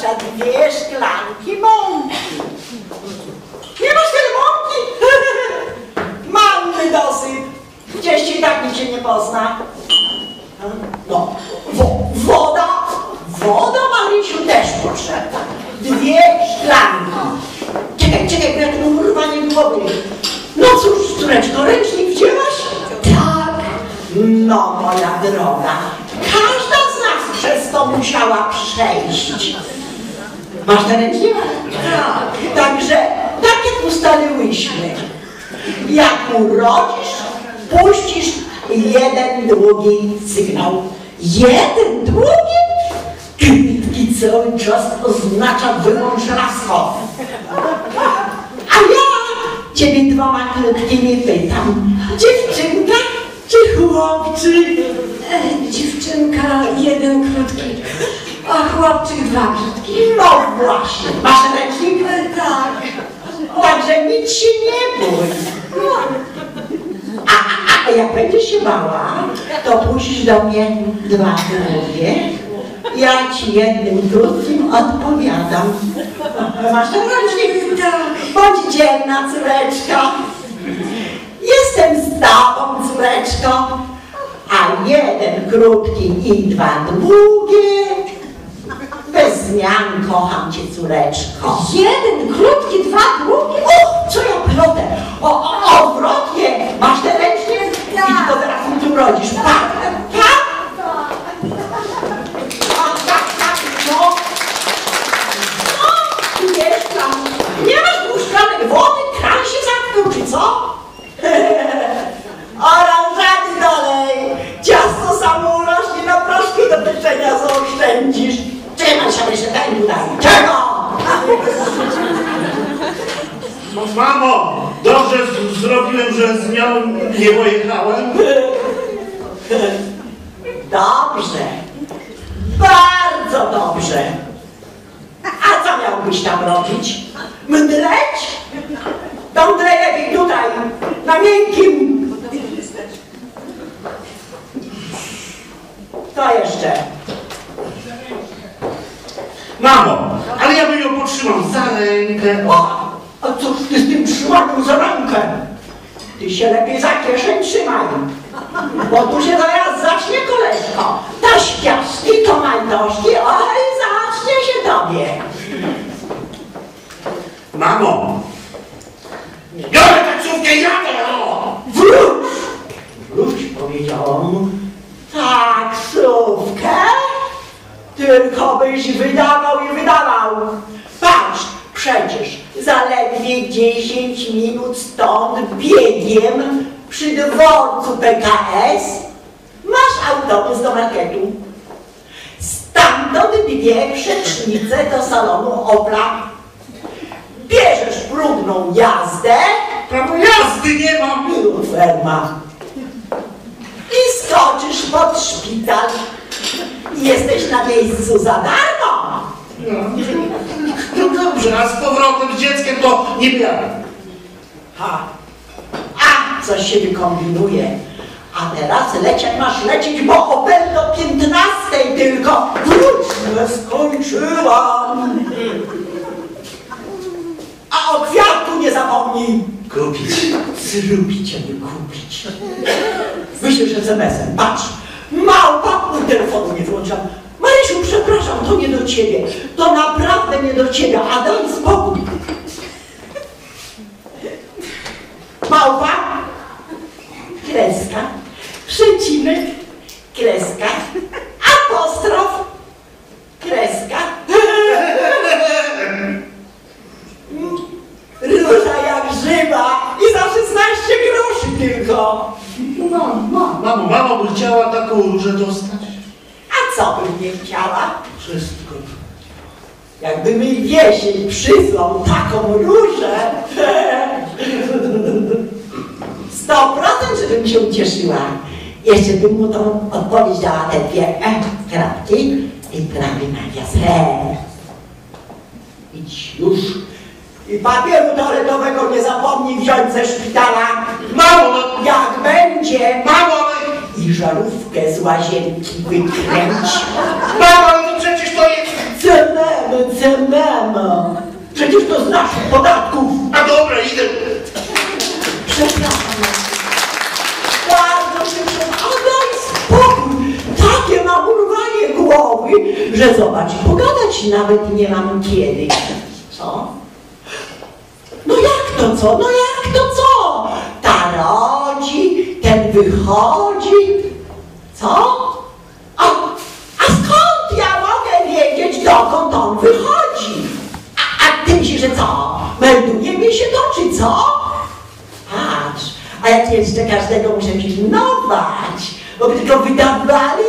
dostarcza dwie szklanki mąki. Nie masz tyle mąki? Mamy dosyć. Gdzieś ci tak nikt się nie pozna. No, wo, woda, woda Marysiu też potrzebna. Dwie szklanki. Czekaj, czekaj, bo ja tu urwanie głowy. No cóż, córeczko, ręcznik wzięłaś? Tak. No, moja droga, każda z nas przez to musiała przejść. Masz ten ręcznik? Tak. Także, tak jak ustaliłyśmy, jak urodzisz, puścisz jeden długi sygnał. Jeden długi? Kwitki cały czas oznacza wyłącz lasko. A ja ciebie dwoma krótkimi pytam. Dziewczynka czy chłopczyk? E, dziewczynka, jeden krótki, a chłopczyk dwa krótki. No właśnie. Masz ręcznik? Tak. Także nic się nie bój. A, a, a jak będziesz się bała, to puścisz do mnie dwa drugie. Ja ci jednym krótkim odpowiadam. Masz ręcznik? Tak. Bądź dzielna, córeczko. Jestem z tobą, córeczko. A jeden krótki i dwa długie. Zmian kocham cię, córeczko. Jeden krótki, dwa długie? O, co ja plotę? O, o, odwrotnie! Masz te ręcznie? I tylko teraz mi tu rodzisz. Tak, tak. Tak, tak, tak, no. No, wiesz tam, nie masz dwóch szklanek wody, kran się zamknął, czy co? Oranżady dalej! Ciasto samo urośnie na proszku do pieczenia zaoszczędzisz. Się jeszcze ten tutaj? Czego? Mamo, dobrze z- zrobiłem, że z nią nie pojechałem. Dobrze. Bardzo dobrze. A co miałbyś tam robić? Mdleć? Mdlej lepiej tutaj, na miękkim. To jeszcze. Mamo, ale ja bym ją potrzymał za rękę. O, a cóż ty z tym trzymaniem za rękę? Ty się lepiej za kieszeń trzymaj. Bo tu się zaraz zacznie koleżko. To majdoszki, oj, zacznie się tobie. Mamo, biorę taksówkę i jadę! no. Wróć! Wróć, powiedziałam. Taksówkę? Tylko byś wydawał i wydawał. Patrz, przecież zaledwie 10 minut stąd biegiem przy dworcu PKS masz autobus do marketu. Stamtąd dwie przecznice do salonu Opla. Bierzesz próbną jazdę, Prawo jazdy nie mam. ferma. I skoczysz pod szpital. Jesteś na miejscu za darmo. No, no dobrze, a z powrotem z dzieckiem to nie miałem. Ha. A, coś się wykombinuje. A teraz leć jak masz lecieć, bo Opel do 15 tylko. Wróć, nie skończyłam. A o kwiatu nie zapomnij. Kupić. Zrobić, a nie kupić. Wyślesz SMS-em, patrz, małpa, telefonu nie włączam. Marysiu, przepraszam, to nie do ciebie. To naprawdę nie do ciebie, a daj spokój. Małpa, kreska, przecinek, kreska, apostrof, kreska. Róża jak żywa i za 16 groszy tylko. No, no, mamo, mamo by chciała taką różę dostać. A co bym nie chciała? Wszystko. Jakby mi wiesień przysłał taką różę. Sto procent, żebym się ucieszyła. Jeszcze bym mu tą odpowiedź dała te dwie e, kratki i prawie nawias. He. Idź już. I papieru toaletowego nie zapomnij wziąć ze szpitala. Mamo, Jak będzie, mamo, i żarówkę z łazienki wykręć. mamo, ale to przecież to jest... Cenę CMM. Przecież to z naszych podatków. A dobra, idę. Przepraszam. Bardzo się przepraszam. Daj spokój. Takie mam urwanie głowy, że zobacz, pogadać nawet nie mam kiedy. Co? No jak to co? No jak to co? Ta rodzi, ten wychodzi. Co? A, a skąd ja mogę wiedzieć, dokąd on wychodzi? A, a ty myślisz, że co? Melduje mi się to, czy co? Patrz, a ja jeszcze każdego muszę pilnować, bo by tylko wydawali,